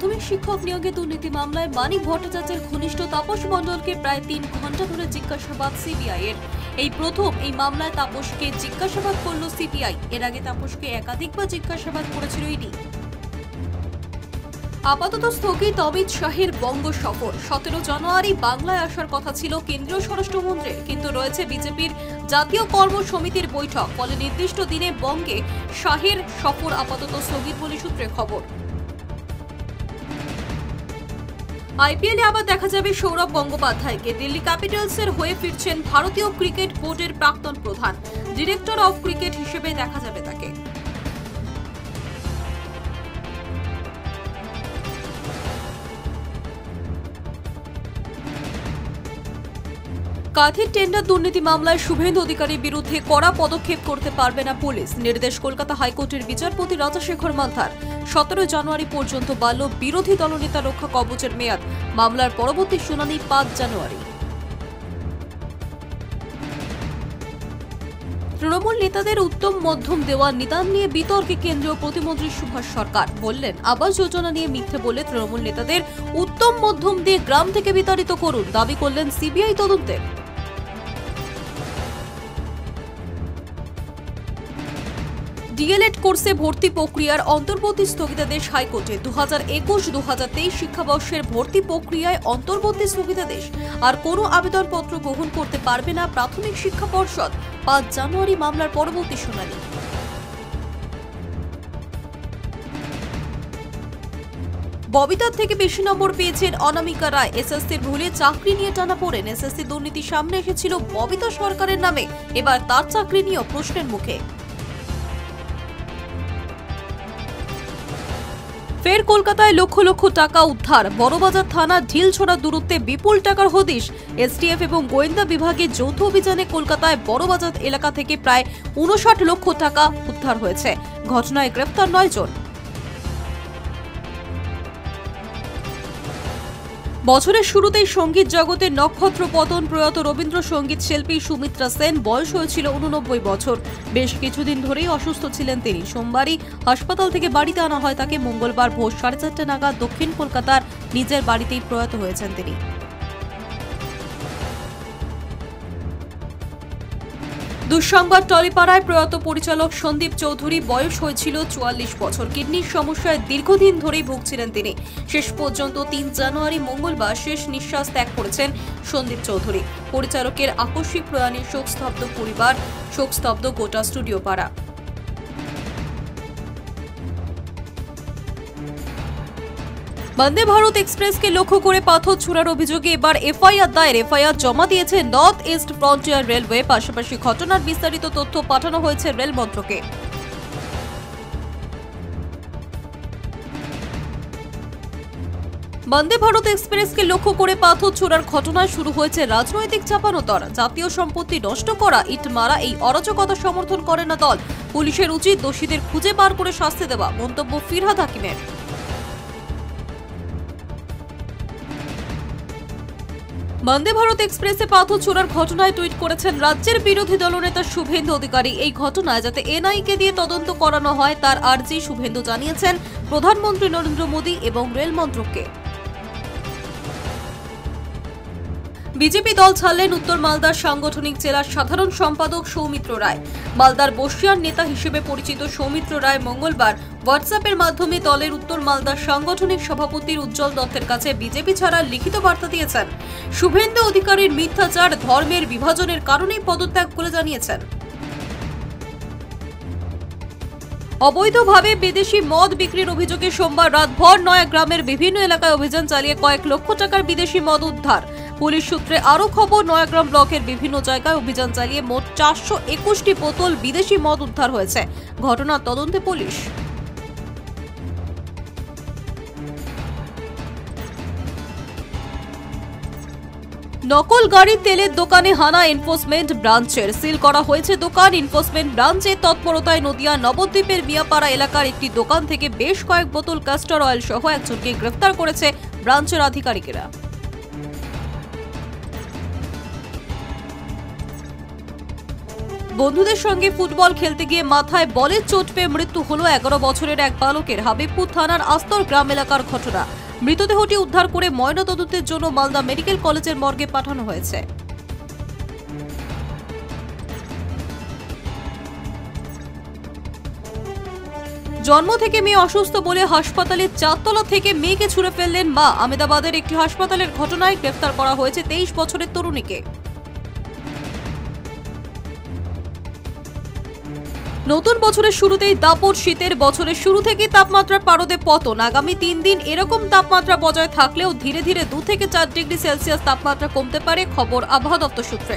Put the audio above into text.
প্রাথমিক শিক্ষক নিয়োগে দুর্নীতি মামলায় মানিক ভট্টাচার্যের ঘনিষ্ঠ তাপস মণ্ডলকে প্রায় তিন ঘণ্টা ধরে জিজ্ঞাসাবাদ সিবিআই এর। এই প্রথম এই মামলায় তাপসকে জিজ্ঞাসাবাদ করল সিবিআই। এর আগে তাপসকে একাধিকবার জিজ্ঞাসাবাদ করেছিল ইডি। আপাতত স্থগিত অমিত শাহের বঙ্গ সফর। সতেরো জানুয়ারি বাংলায় আসার কথা ছিল কেন্দ্রীয় স্বরাষ্ট্রমন্ত্রীর। কিন্তু রয়েছে বিজেপির জাতীয় কর্ম সমিতির বৈঠক। ফলে নির্দিষ্ট দিনে বঙ্গে শাহের সফর আপাতত স্থগিত বলে সূত্রে খবর। আইপিএলে আবার দেখা যাবে সৌরভ গঙ্গোপাধ্যায়কে। দিল্লি ক্যাপিটালসের হয়ে ফিরছেন ভারতীয় ক্রিকেট বোর্ডের প্রাক্তন প্রধান। ডিরেক্টর অফ ক্রিকেট হিসেবে দেখা যাবে তাকে। কাঁথির টেন্ডার দুর্নীতি মামলায় শুভেন্দু অধিকারীর বিরুদ্ধে কড়া পদক্ষেপ করতে পারবে না পুলিশ। নির্দেশ কলকাতা হাইকোর্টের বিচারপতি রাজাশেখর মান্থার। সতেরো জানুয়ারি পর্যন্ত বাড়ল বিরোধী দলনেতা রক্ষা কবচের মেয়াদ। মামলার পরবর্তী শুনানি পাঁচ জানুয়ারি। তৃণমূল নেতাদের উত্তম মধ্যম দেওয়া নিদান নিয়ে বিতর্কে কেন্দ্রীয় প্রতিমন্ত্রী সুভাষ সরকার। বললেন, আবাস যোজনা নিয়ে মিথ্যে বলে তৃণমূল নেতাদের উত্তম মধ্যম দিয়ে গ্রাম থেকে বিতাড়িত করুন। দাবি করলেন সিবিআই তদন্তের। ডিএলএড কোর্সে ভর্তি প্রক্রিয়ার অন্তর্বর্তী স্থগিতাদেশ হাইকোর্টে। দু হাজার একুশ দু হাজার তেইশ শিক্ষাবর্ষের ভর্তি প্রক্রিয়ায় অন্তর্বর্তী স্থগিতাদেশ। আর কোনো আবেদনপত্র গ্রহণ করতে পারবে না প্রাথমিক শিক্ষা পর্ষদ। পাঁচ জানুয়ারি মামলার পরবর্তী শুনানি। ববিতার থেকে বেশি নম্বর পেয়েছেন অনামিকা রায়। এসএসসির ভুলে চাকরি নিয়ে টানা পড়েন। এসএসসি দুর্নীতি সামনে এসেছিল ববিতা সরকারের নামে। এবার তার চাকরি নিয়েও প্রশ্নের মুখে। ফের কলকাতায় লক্ষ লক্ষ টাকা উদ্ধার। বড়বাজার থানা ঢিল ঢিলছড়া দূরত্বে বিপুল টাকার হদিশ। এসটিএফ এবং গোয়েন্দা বিভাগে যৌথ অভিযানে কলকাতায় বড়বাজার এলাকা থেকে প্রায় উনষাট লক্ষ টাকা উদ্ধার হয়েছে। ঘটনায় গ্রেপ্তার নয় জন বছরের শুরুতেই সংগীত জগতে নক্ষত্র পতন প্রয়াত রবীন্দ্রসঙ্গীত শিল্পী সুমিত্রা সেন বয়স হয়েছিল উননব্বই বছর। বেশ কিছুদিন ধরেই অসুস্থ ছিলেন তিনি। সোমবারই হাসপাতাল থেকে বাড়িতে আনা হয় তাকে মঙ্গলবার ভোর সাড়ে চারটে নাগাদ দক্ষিণ কলকাতার নিজের বাড়িতেই প্রয়াত হয়েছেন তিনি। দুঃসংবাদ টলিপাড়ায় প্রয়াত পরিচালক সন্দীপ চৌধুরী বয়স হয়েছিল চুয়াল্লিশ বছর। কিডনির সমস্যায় দীর্ঘদিন ধরেই ভুগছিলেন তিনি। শেষ পর্যন্ত তিন জানুয়ারি মঙ্গলবার শেষ নিঃশ্বাস ত্যাগ করেছেন সন্দীপ চৌধুরী। পরিচালকের আকস্মিক প্রয়াণে শোকস্তব্ধ পরিবার, শোকস্তব্ধ গোটা স্টুডিও পাড়া। বন্দে ভারত এক্সপ্রেসকে লক্ষ্য করে পাথর ছোড়ার অভিযোগে এবার এফআইআর দায়ের। এফআইআর জমা দিয়েছে নর্থ ইস্ট ফ্রন্টিয়ার রেলওয়ে পাশাপাশি ঘটনার বিস্তারিত তথ্য পাঠানো হয়েছে রেল মন্ত্রকে। বন্দে ভারত এক্সপ্রেসকে লক্ষ্য করে পাথর ছোড়ার ঘটনায় শুরু হয়েছে রাজনৈতিক চাপানোতর। জাতীয় সম্পত্তি নষ্ট করা, ইট মারা এই অরাজকতা সমর্থন করে না দল। পুলিশের উচিত দোষীদের খুঁজে বার করে শাস্তি দেওয়া। মন্তব্য ফিরহাদ হাকিমের। বন্দে ভারত এক্সপ্রেসে পাথর ছোড়ার ঘটনায় টুইট করেছেন রাজ্যের বিরোধী দলনেতা শুভেন্দু অধিকারী। এই ঘটনায় যাতে এনআইকে দিয়ে তদন্ত করানো হয়, তার আর্জি শুভেন্দু জানিয়েছেন প্রধানমন্ত্রী নরেন্দ্র মোদী এবং রেল বিজেপি দল ছাড়লেন উত্তর মালদার সাংগঠনিক জেলার সাধারণ সম্পাদক সৌমিত্র রায়। মালদার বসিয়ার নেতা হিসেবে পরিচিত সৌমিত্র রায় মঙ্গলবার হোয়াটসঅ্যাপের মাধ্যমে দলের উত্তর মালদার সাংগঠনিক সভাপতির উজ্জ্বল দত্তের কাছে বিজেপি ছাড়া লিখিত বার্তা দিয়েছেন। শুভেন্দু অধিকারীর মিথ্যাচার ধর্মের বিভাজনের কারণেই পদত্যাগ বলে জানিয়েছেন। অবৈধভাবে বিদেশি মদ বিক্রির অভিযোগে সোমবার রাতভর নয়া গ্রামের বিভিন্ন এলাকায় অভিযান চালিয়ে কয়েক লক্ষ টাকার বিদেশি মদ উদ্ধার। পুলিশ সূত্রে আরও খবর, নয়াগ্রাম ব্লকের বিভিন্ন জায়গায় অভিযান চালিয়ে মোট চারশো একুশটি বোতল বিদেশি মদ উদ্ধার হয়েছে। ঘটনার তদন্তে পুলিশ। নকল গাড়ির তেলের দোকানে হানা এনফোর্সমেন্ট ব্রাঞ্চের। সিল করা হয়েছে দোকান, এনফোর্সমেন্ট ব্রাঞ্চের তৎপরতায় নদিয়া নবদ্বীপের মিয়াপাড়া এলাকার একটি দোকান থেকে বেশ কয়েক বোতল কাস্টর অয়েল সহ একজনকে গ্রেফতার করেছে ব্রাঞ্চের আধিকারিকেরা। বন্ধুদের সঙ্গে ফুটবল খেলতে গিয়ে মাথায় বলের চোট পেয়ে মৃত্যু হলো এগারো বছরের এক বালকের হাবিবপুর থানার আস্তর গ্রাম এলাকার ঘটনা। মৃতদেহটি উদ্ধার করে ময়নাতদন্তের জন্য মালদা মেডিকেল কলেজের মর্গে পাঠানো হয়েছে। জন্ম থেকে মেয়ে অসুস্থ বলে হাসপাতালের চারতলা থেকে মেয়েকে ছুড়ে ফেললেন মা। আমেদাবাদের একটি হাসপাতালের ঘটনায় গ্রেফতার করা হয়েছে তেইশ বছরের তরুণীকে। নতুন বছরের শুরুতেই দাপট শীতের বছরের শুরু থেকেই তাপমাত্রার পারদে পতন। আগামী তিন দিন এরকম তাপমাত্রা বজায় থাকলেও ধীরে ধীরে দু থেকে চার ডিগ্রি সেলসিয়াস তাপমাত্রা কমতে পারে, খবর আবহাওয়া দপ্তর সূত্রে।